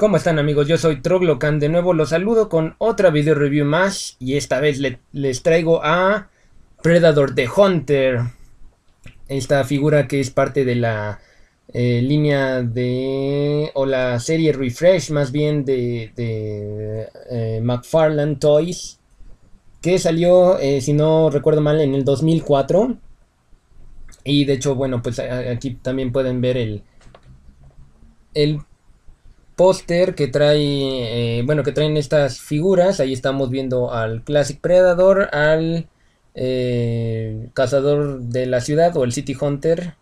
¿Cómo están amigos? Yo soy Troglocan, de nuevo los saludo con otra video review más y esta vez les traigo a Predator the Hunter. Esta figura que es parte de la eh, línea de... o la serie Refresh más bien de, de eh, McFarlane Toys que salió, eh, si no recuerdo mal, en el 2004 y de hecho, bueno, pues aquí también pueden ver el, el póster que trae, eh, bueno, que traen estas figuras. Ahí estamos viendo al Classic Predator, al eh, Cazador de la Ciudad o el City Hunter.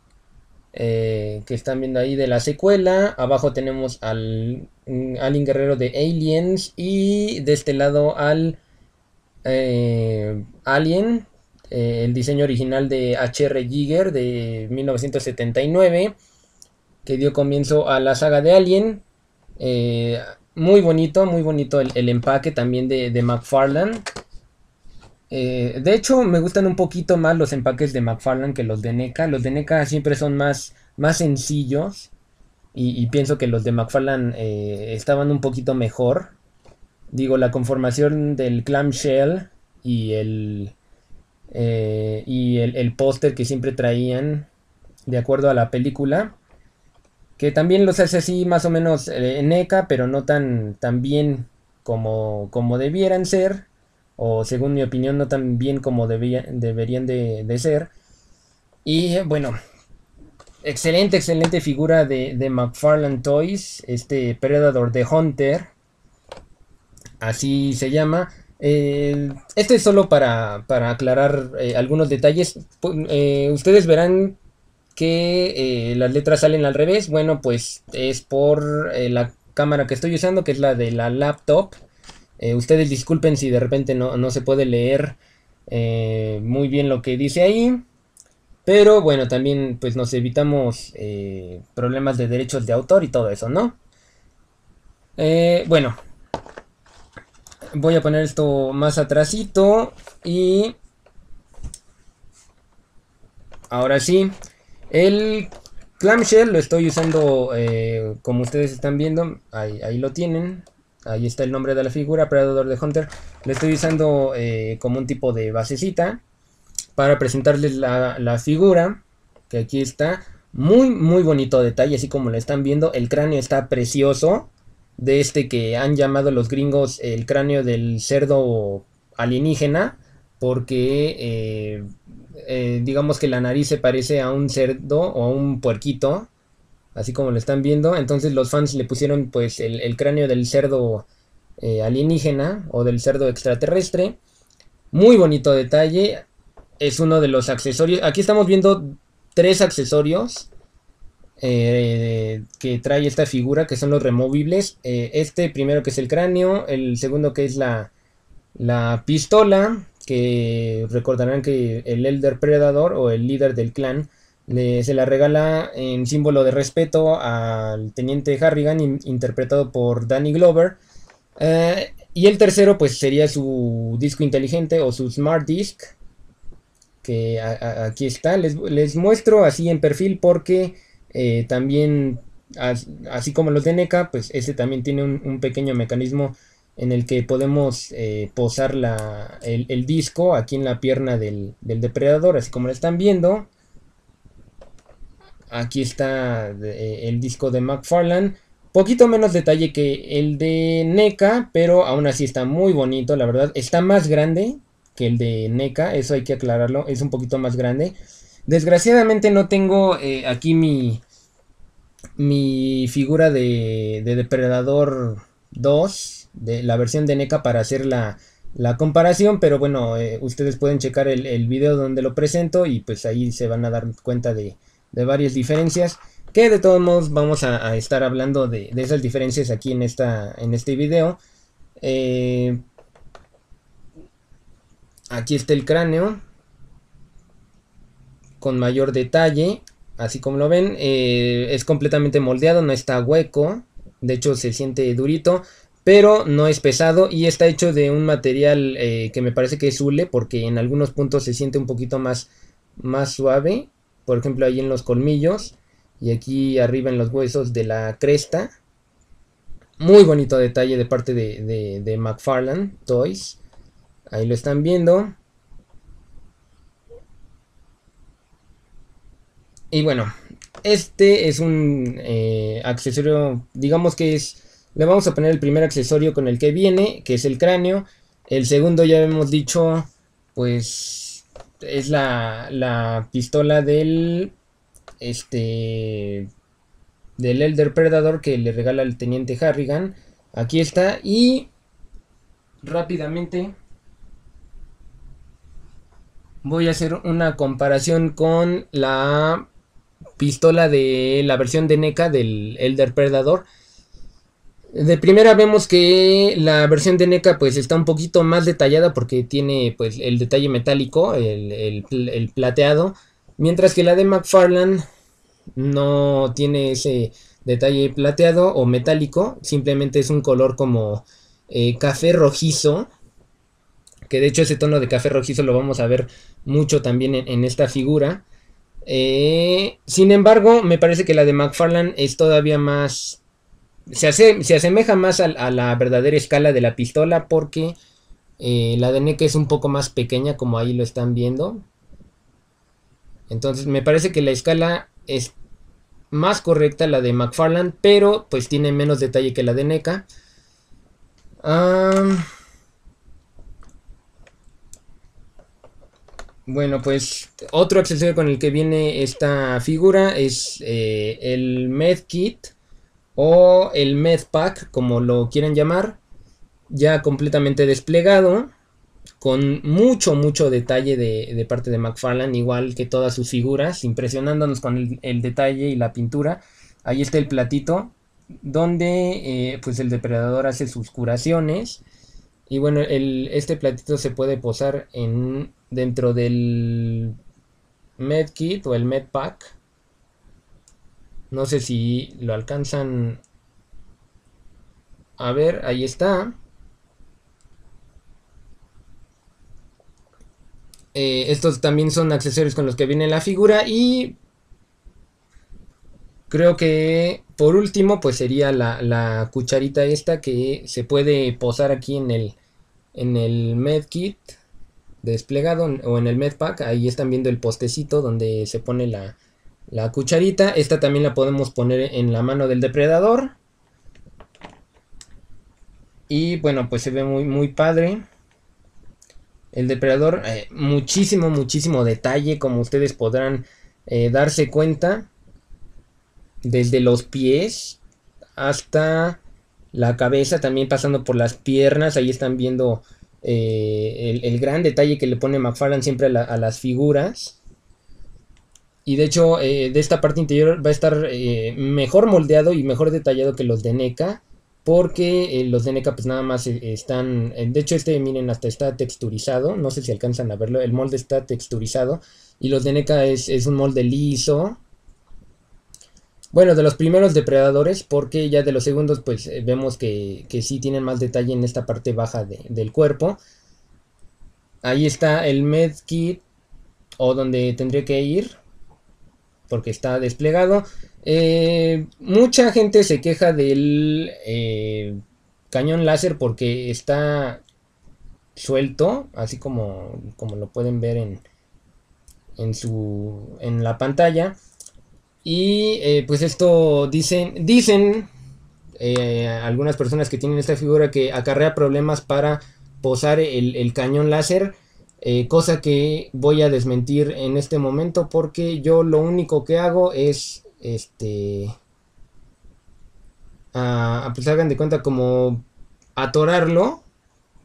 Eh, que están viendo ahí de la secuela. Abajo tenemos al mm, Alien Guerrero de Aliens. Y de este lado al Alien. el diseño original de HR Giger de 1979. Que dio comienzo a la saga de Alien. Eh, muy bonito, muy bonito el, empaque también de, de McFarlane. Eh, de hecho, me gustan un poquito más los empaques de McFarlane que los de NECA. Los de NECA siempre son más, más sencillos. Y, pienso que los de McFarlane eh, estaban un poquito mejor. Digo, la conformación del clamshell y el, el, el póster que siempre traían de acuerdo a la película que también los hace así más o menos eh, NECA, pero no tan, tan bien como, como debieran ser, o según mi opinión no tan bien como deberían de, ser. Y bueno, excelente, excelente figura de, de McFarlane Toys, este Predator de Hunter, así se llama. este es solo para, para aclarar eh, algunos detalles. Eh, ustedes verán que eh, las letras salen al revés. Bueno, pues es por eh, la cámara que estoy usando, que es la de la laptop. Eh, ustedes disculpen si de repente no, se puede leer muy bien lo que dice ahí. Pero bueno, también pues nos evitamos problemas de derechos de autor y todo eso, ¿no? bueno, voy a poner esto más atrásito y ahora sí. El clamshell lo estoy usando eh, como ustedes están viendo. Ahí, lo tienen. Ahí está el nombre de la figura, Predator de Hunter. Lo estoy usando eh, como un tipo de basecita para presentarles la, figura. Que aquí está. Muy, muy bonito detalle, así como lo están viendo. El cráneo está precioso. De este que han llamado los gringos el cráneo del cerdo alienígena. Porque eh, eh, digamos que la nariz se parece a un cerdo o a un puerquito, así como lo están viendo. Entonces los fans le pusieron pues el, cráneo del cerdo eh, alienígena o del cerdo extraterrestre. Muy bonito detalle. Es uno de los accesorios. Aquí estamos viendo tres accesorios eh, que trae esta figura, que son los removibles. este primero que es el cráneo, el segundo que es la, la pistola, que recordarán que el Elder Predator o el líder del clan se la regala en símbolo de respeto al teniente Harrigan interpretado por Danny Glover. Eh, y el tercero pues sería su disco inteligente o su Smart Disc. Que aquí está. Les, muestro así en perfil porque eh, también así como los de NECA pues este también tiene un pequeño mecanismo en el que podemos eh, posar el, disco aquí en la pierna del, depredador, así como lo están viendo. Aquí está eh, el disco de McFarlane. Poquito menos detalle que el de NECA, pero aún así está muy bonito, la verdad. Está más grande que el de NECA, eso hay que aclararlo, es un poquito más grande. Desgraciadamente no tengo eh, aquí mi, mi figura de, de Depredador 2 de la versión de NECA para hacer la, comparación, pero bueno, eh, ustedes pueden checar el, el, video donde lo presento y pues ahí se van a dar cuenta de, varias diferencias que de todos modos vamos a, estar hablando de, esas diferencias aquí en, esta, en este video. Eh, aquí está el cráneo con mayor detalle, así como lo ven, eh, es completamente moldeado, no está hueco, de hecho se siente durito pero no es pesado y está hecho de un material eh, que me parece que es hule porque en algunos puntos se siente un poquito más, más suave, por ejemplo ahí en los colmillos y aquí arriba en los huesos de la cresta. Muy bonito detalle de parte de, de, Toys. Ahí lo están viendo. Y bueno, este es un eh, accesorio, digamos que es, le vamos a poner el primer accesorio con el que viene, que es el cráneo. El segundo ya hemos dicho, pues es la, la pistola del, este, del Elder Predator que le regala el teniente Harrigan. Aquí está y rápidamente voy a hacer una comparación con la pistola de la versión de NECA del Elder Predator. De primera vemos que la versión de NECA pues está un poquito más detallada porque tiene pues el detalle metálico, el, plateado. Mientras que la de McFarlane no tiene ese detalle plateado o metálico. Simplemente es un color como eh, café rojizo. Que de hecho ese tono de café rojizo lo vamos a ver mucho también en esta figura. Eh, sin embargo, me parece que la de McFarlane es todavía más... Se, hace, se asemeja más a, la verdadera escala de la pistola porque eh, la de NECA es un poco más pequeña como ahí lo están viendo. Entonces me parece que la escala es más correcta la de McFarlane, pero pues tiene menos detalle que la de NECA. Bueno, pues otro accesorio con el que viene esta figura es eh, el Med Kit o el Med Pack, como lo quieran llamar, ya completamente desplegado, con mucho, mucho detalle de, parte de McFarlane, igual que todas sus figuras, impresionándonos con el, detalle y la pintura. Ahí está el platito, donde eh, pues el depredador hace sus curaciones. Y bueno, el, este platito se puede posar en dentro del medkit o el medpack. No sé si lo alcanzan a ver, ahí está. Eh, estos también son accesorios con los que viene la figura y creo que por último pues sería la, cucharita esta que se puede posar aquí en el, en el medkit desplegado o en el medpack. Ahí están viendo el postecito donde se pone la, la cucharita. Esta también la podemos poner en la mano del depredador. Y bueno, pues se ve muy, muy padre. El depredador, eh, muchísimo, muchísimo detalle, como ustedes podrán eh, darse cuenta. Desde los pies hasta la cabeza, también pasando por las piernas. Ahí están viendo eh, el, gran detalle que le pone McFarlane siempre a, las figuras. Y de hecho, eh, de esta parte interior va a estar eh, mejor moldeado y mejor detallado que los de NECA. Porque los de NECA pues nada más están... De hecho este miren hasta está texturizado. No sé si alcanzan a verlo. El molde está texturizado. Y los de NECA es, es un molde liso. Bueno, de los primeros depredadores, porque ya de los segundos, pues eh, vemos que, que, sí tienen más detalle en esta parte baja del cuerpo. Ahí está el medkit, o donde tendría que ir, porque está desplegado. Eh, mucha gente se queja del eh, cañón láser porque está suelto, así como, como lo pueden ver en, en, su, en la pantalla. Y eh, pues esto dicen, dicen algunas personas que tienen esta figura que acarrea problemas para posar el, cañón láser. Eh, cosa que voy a desmentir en este momento porque yo lo único que hago es este a, pues hagan de cuenta como atorarlo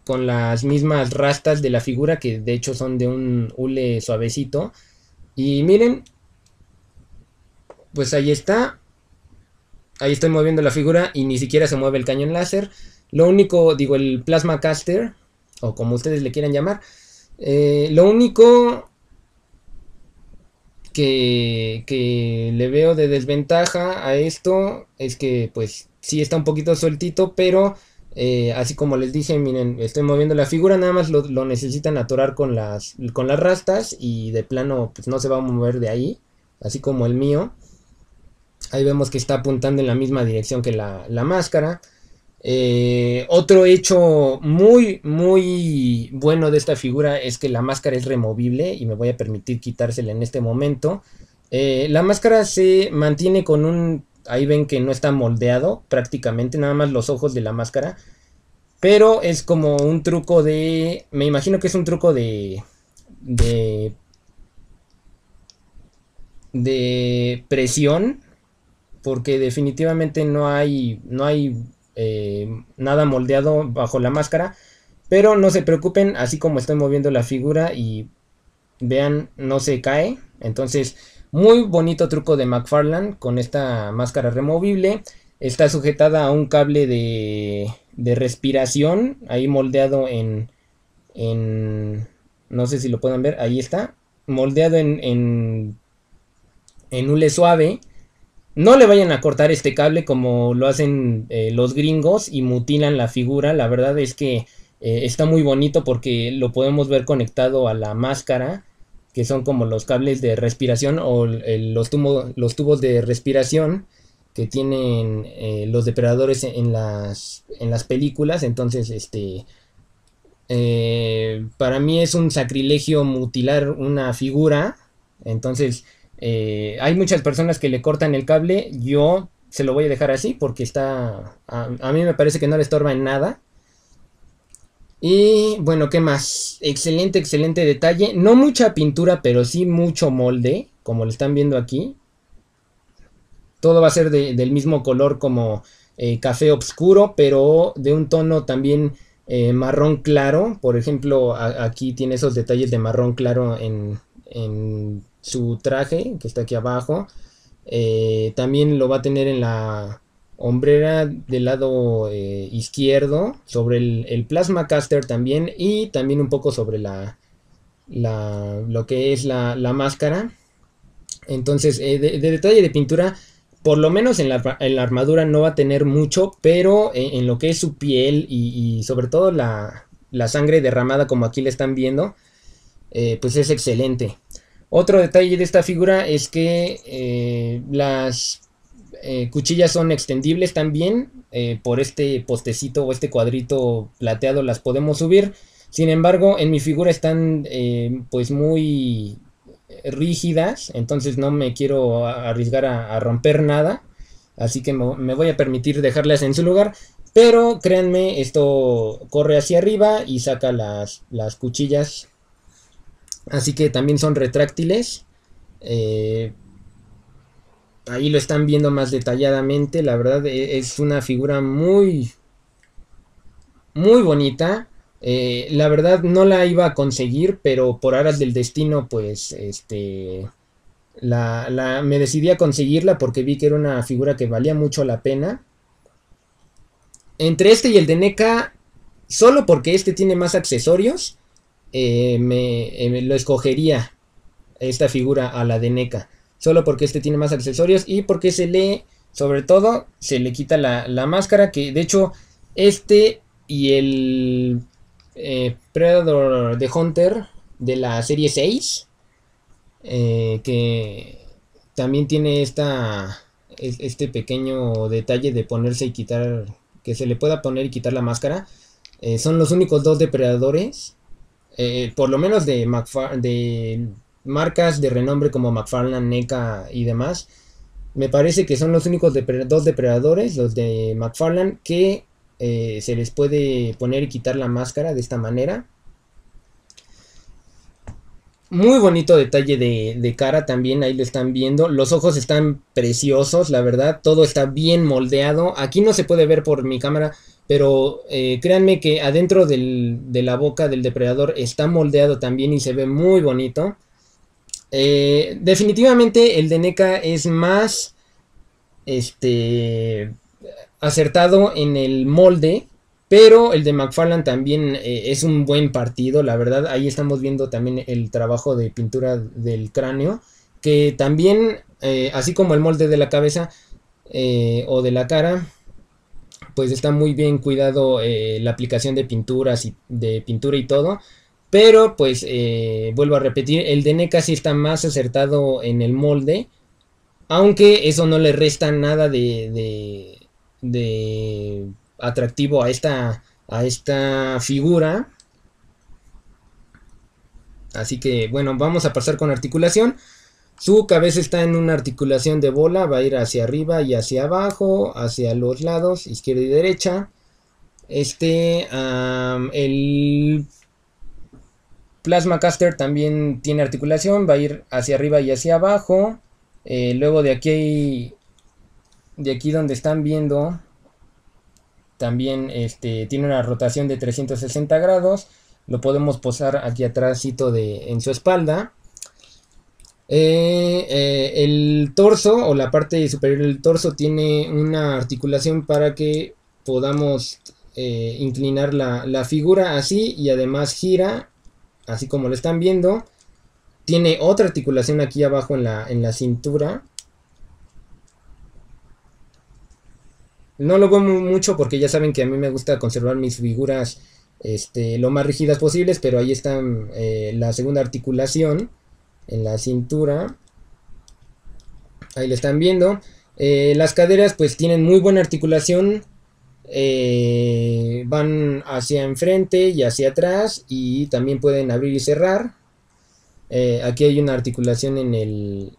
con las mismas rastas de la figura que de hecho son de un hule suavecito y miren pues ahí está. Ahí estoy moviendo la figura y ni siquiera se mueve el cañón láser. Lo único, digo, el plasma caster, o como ustedes le quieran llamar. Eh, lo único que, que, le veo de desventaja a esto es que pues sí está un poquito sueltito, pero eh, así como les dije, miren, estoy moviendo la figura, nada más lo, lo, necesitan atorar con las, con las rastas y de plano pues no se va a mover de ahí, así como el mío. Ahí vemos que está apuntando en la misma dirección que la, máscara. Eh, otro hecho muy, muy bueno de esta figura es que la máscara es removible y me voy a permitir quitársela en este momento. Eh, la máscara se mantiene con un... Ahí ven que no está moldeado prácticamente, nada más los ojos de la máscara. Pero es como un truco de... Me imagino que es un truco de... De... De presión. Porque definitivamente no hay... No hay eh, nada moldeado bajo la máscara. Pero no se preocupen, así como estoy moviendo la figura y vean, no se cae. Entonces, muy bonito truco de McFarlane con esta máscara removible. Está sujetada a un cable de, de respiración, ahí moldeado en, en, no sé si lo pueden ver, ahí está, moldeado en, en, en hule suave no le vayan a cortar este cable como lo hacen eh, los gringos y mutilan la figura. La verdad es que eh, está muy bonito porque lo podemos ver conectado a la máscara, que son como los cables de respiración o los, los, tubos de respiración que tienen eh, los depredadores en las, en las películas. Entonces, este... para mí es un sacrilegio mutilar una figura. Entonces, eh, hay muchas personas que le cortan el cable. Yo se lo voy a dejar así porque está... A, mí me parece que no le estorba en nada. Y bueno, ¿qué más? Excelente, excelente detalle. No mucha pintura, pero sí mucho molde, como lo están viendo aquí. Todo va a ser del mismo color como eh, café oscuro, pero de un tono también eh, marrón claro. Por ejemplo, aquí tiene esos detalles de marrón claro en, en su traje, que está aquí abajo. Eh, también lo va a tener en la hombrera del lado eh, izquierdo, sobre el, plasma caster también, y también un poco sobre la, la lo que es la, máscara. Entonces, eh, de, detalle de pintura, por lo menos en la, armadura no va a tener mucho, pero en, lo que es su piel y, sobre todo la, la, sangre derramada como aquí le están viendo, pues es excelente. Otro detalle de esta figura es que eh, las eh, cuchillas son extendibles también. Eh, por este postecito o este cuadrito plateado las podemos subir. Sin embargo, en mi figura están pues muy rígidas. Entonces no me quiero arriesgar a, romper nada. Así que me, voy a permitir dejarlas en su lugar. Pero créanme, esto corre hacia arriba y saca las, las cuchillas Así que también son retráctiles. Eh, ahí lo están viendo más detalladamente. La verdad e, es una figura muy... Muy bonita. Eh, la verdad no la iba a conseguir, pero por aras del destino, pues, este... La, me decidí a conseguirla porque vi que era una figura que valía mucho la pena. Entre este y el de NECA, solo porque este tiene más accesorios, eh, me, eh, lo escogería esta figura a la de NECA. Solo porque este tiene más accesorios y porque se le, sobre todo, se le quita la, máscara. Que de hecho, este y el eh, Predator de Hunter de la serie 6, que también tiene esta, este pequeño detalle de ponerse y quitar, que se le pueda poner y quitar la máscara. son los únicos dos depredadores eh, por lo menos de, de marcas de renombre como McFarlane, NECA y demás, me parece que son los únicos dos depredadores, los de McFarlane, que eh, se les puede poner y quitar la máscara de esta manera. Muy bonito detalle de, de, cara también, ahí lo están viendo. Los ojos están preciosos, la verdad. Todo está bien moldeado. Aquí no se puede ver por mi cámara, pero eh, créanme que adentro de la boca del depredador está moldeado también y se ve muy bonito. Eh, definitivamente el de NECA es más este, acertado en el molde. Pero el de McFarlane también eh, es un buen partido, la verdad. Ahí estamos viendo también el trabajo de pintura del cráneo. Que también, así como el molde de la cabeza o de la cara, pues está muy bien cuidado eh, la aplicación de pinturas y de pintura y todo. Pero pues eh, vuelvo a repetir, el de NECA sí está más acertado en el molde. Aunque eso no le resta nada de, de, atractivo a esta, a esta figura. Así que bueno, vamos a pasar con articulación. Su cabeza está en una articulación de bola, va a ir hacia arriba y hacia abajo, hacia los lados, izquierda y derecha. Este, el Plasma Caster también tiene articulación, va a ir hacia arriba y hacia abajo. Eh, luego de aquí, de aquí donde están viendo, también este, tiene una rotación de 360 grados. Lo podemos posar aquí atrás de, en su espalda. Eh, eh, el torso o la parte superior del torso tiene una articulación para que podamos inclinar la, la, figura así y además gira así como lo están viendo. Tiene otra articulación aquí abajo en la, en la cintura. No lo veo mucho porque ya saben que a mí me gusta conservar mis figuras este, lo más rígidas posibles, pero ahí está eh, la segunda articulación en la cintura. Ahí lo están viendo. Eh, las caderas pues tienen muy buena articulación eh, van hacia enfrente y hacia atrás y también pueden abrir y cerrar. Eh, aquí hay una articulación en el,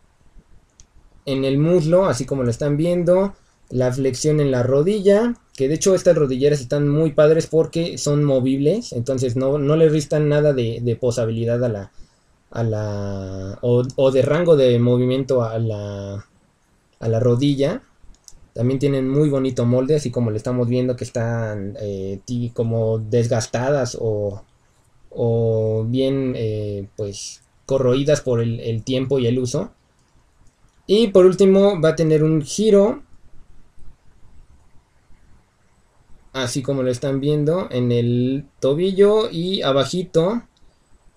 en el muslo, así como lo están viendo. La flexión en la rodilla, que de hecho estas rodilleras están muy padres porque son movibles, entonces no, no le restan nada de, posabilidad a la, a la o, o, de rango de movimiento a la, a la rodilla. También tienen muy bonito molde, así como le estamos viendo que están eh, como desgastadas o, o bien eh, pues corroídas por el, tiempo y el uso. Y por último va a tener un giro, así como lo están viendo, en el tobillo y abajito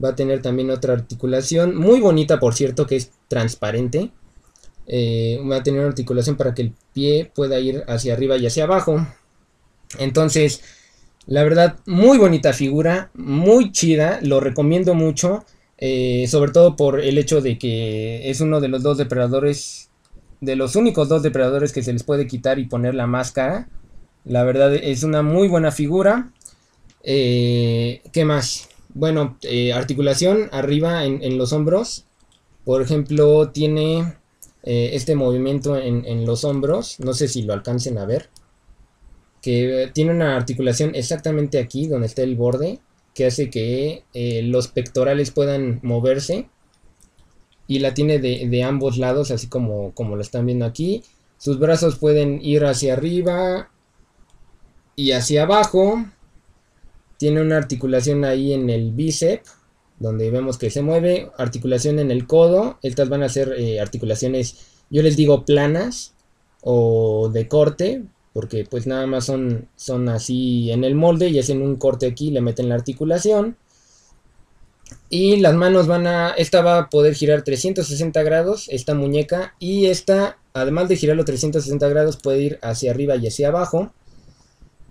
va a tener también otra articulación, muy bonita por cierto, que es transparente. Eh, va a tener una articulación para que el pie pueda ir hacia arriba y hacia abajo. Entonces, la verdad, muy bonita figura, muy chida, lo recomiendo mucho, eh, sobre todo por el hecho de que es uno de los dos depredadores, de los únicos dos depredadores que se les puede quitar y poner la máscara. La verdad es una muy buena figura. Eh, ¿Qué más? Bueno, articulación arriba en los hombros. Por ejemplo, tiene eh, este movimiento en, los hombros, no sé si lo alcancen a ver, que tiene una articulación exactamente aquí donde está el borde, que hace que eh, los pectorales puedan moverse y la tiene de, ambos lados, así como, como lo están viendo aquí. Sus brazos pueden ir hacia arriba y hacia abajo. Tiene una articulación ahí en el bíceps donde vemos que se mueve, articulación en el codo, estas van a ser eh, articulaciones, yo les digo planas o de corte, porque pues nada más son, son así en el molde y hacen un corte aquí, le meten la articulación. Y las manos van a, esta va a poder girar 360 grados, esta muñeca, y esta, además de girarlo 360 grados, puede ir hacia arriba y hacia abajo.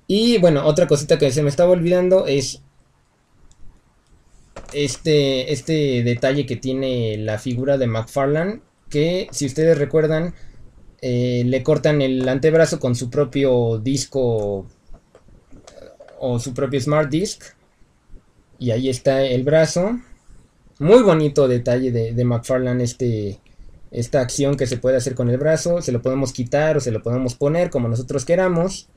Y bueno, otra cosita que se me estaba olvidando es este, este detalle que tiene la figura de McFarlane, que si ustedes recuerdan, eh, le cortan el antebrazo con su propio disco o su propio Smart Disc. Y ahí está el brazo. Muy bonito detalle de, de McFarlane este, esta acción que se puede hacer con el brazo. Se lo podemos quitar o se lo podemos poner como nosotros queramos.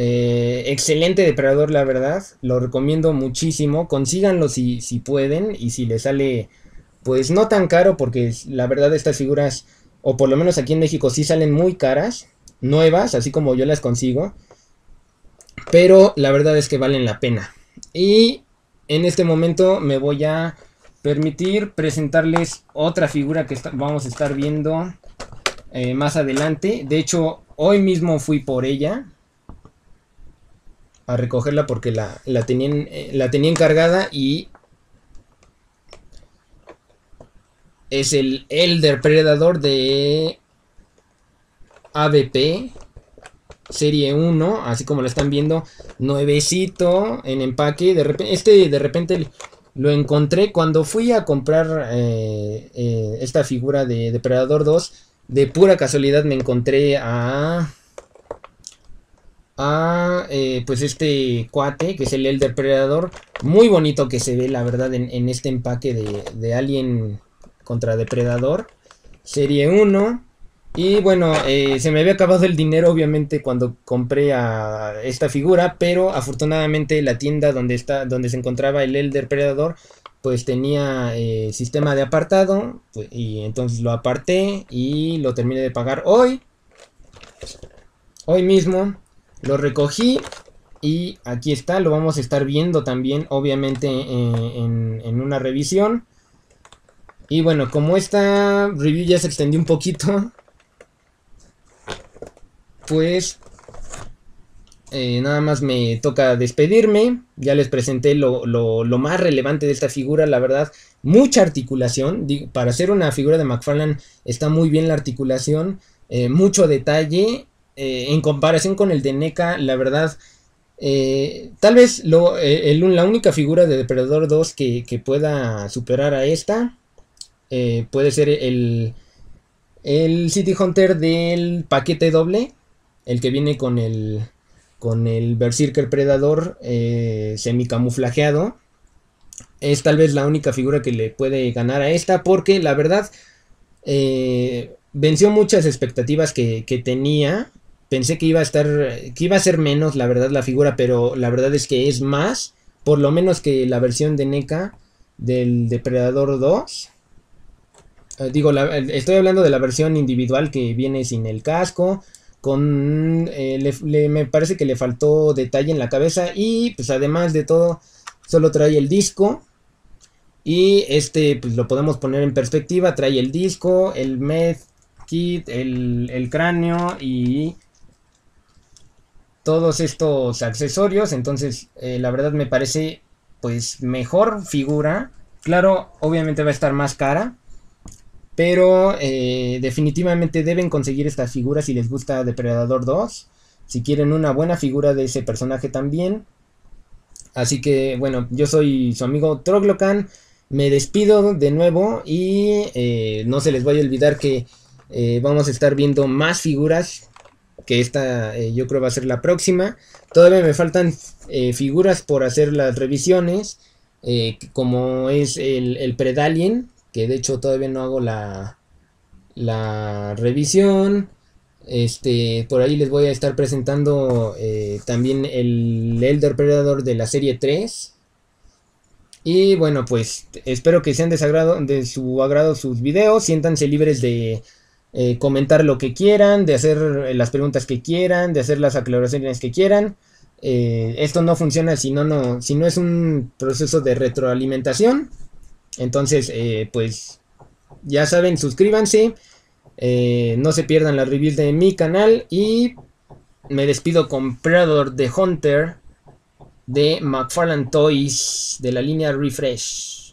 Eh, excelente depredador, la verdad. Lo recomiendo muchísimo. Consíganlo si, si pueden y si les sale, pues no tan caro, porque la verdad estas figuras, o por lo menos aquí en México, sí salen muy caras, nuevas, así como yo las consigo. Pero la verdad es que valen la pena. Y en este momento me voy a permitir presentarles otra figura que vamos a estar viendo eh, más adelante. De hecho, hoy mismo fui por ella a recogerla porque la, la, tenían, eh, la tenía encargada y es el Elder Predador de ABP serie 1, así como lo están viendo, nuevecito en empaque. De repente, este de repente lo encontré cuando fui a comprar eh, eh, esta figura de Depredador 2. De pura casualidad me encontré a a eh, pues este cuate que es el Elder Predador. Muy bonito que se ve la verdad en, este empaque de, de, Alien contra Depredador. Serie 1. Y bueno, eh, se me había acabado el dinero obviamente cuando compré a esta figura. Pero afortunadamente la tienda donde, está, donde se encontraba el Elder Predador pues tenía eh, sistema de apartado pues, y entonces lo aparté y lo terminé de pagar hoy hoy mismo lo recogí y aquí está, lo vamos a estar viendo también, obviamente, eh, en, una revisión. Y bueno, como esta review ya se extendió un poquito, pues eh, nada más me toca despedirme. Ya les presenté lo, más relevante de esta figura, la verdad. Mucha articulación. Para hacer una figura de McFarlane está muy bien la articulación. Eh, mucho detalle. Eh, en comparación con el de NECA, la verdad, eh, tal vez eh, la única figura de Depredador 2 que, pueda superar a esta puede ser el, el City Hunter del paquete doble, el que viene con el, con el Berserker Predador semicamuflajeado. Es tal vez la única figura que le puede ganar a esta porque la verdad venció muchas expectativas que tenía pensé que iba a estar, que iba a ser menos, la verdad, la figura, pero la verdad es que es más, por lo menos que la versión de NECA del Depredador 2. Eh, digo, estoy hablando de la versión individual que viene sin el casco, con, eh, me parece que le faltó detalle en la cabeza y pues además de todo, solo trae el disco. Y este, pues lo podemos poner en perspectiva, trae el disco, el med kit, el, el cráneo y todos estos accesorios. Entonces, eh, la verdad me parece pues mejor figura. Claro, obviamente va a estar más cara. Pero eh, definitivamente deben conseguir esta figura si les gusta Depredador 2. Si quieren una buena figura de ese personaje también. Así que bueno, yo soy su amigo Troglocan. Me despido de nuevo y eh, no se les vaya a olvidar que vamos a estar viendo más figuras que esta eh, yo creo va a ser la próxima. Todavía me faltan eh, figuras por hacer las revisiones, eh, como es el, el, Predalien, que de hecho todavía no hago la, la revisión. Este, por ahí les voy a estar presentando también el Elder Predator de la serie 3. Y bueno, pues espero que sean de de su agrado sus videos. Siéntanse libres de eh, comentar lo que quieran, de hacer eh, las preguntas que quieran, de hacer las aclaraciones que quieran. Eh, esto no funciona si no, no, si no es un proceso de retroalimentación. Entonces, pues ya saben, suscríbanse. no se pierdan las reviews de mi canal. Y me despido con Predator the Hunter de McFarlane Toys de la línea Refresh.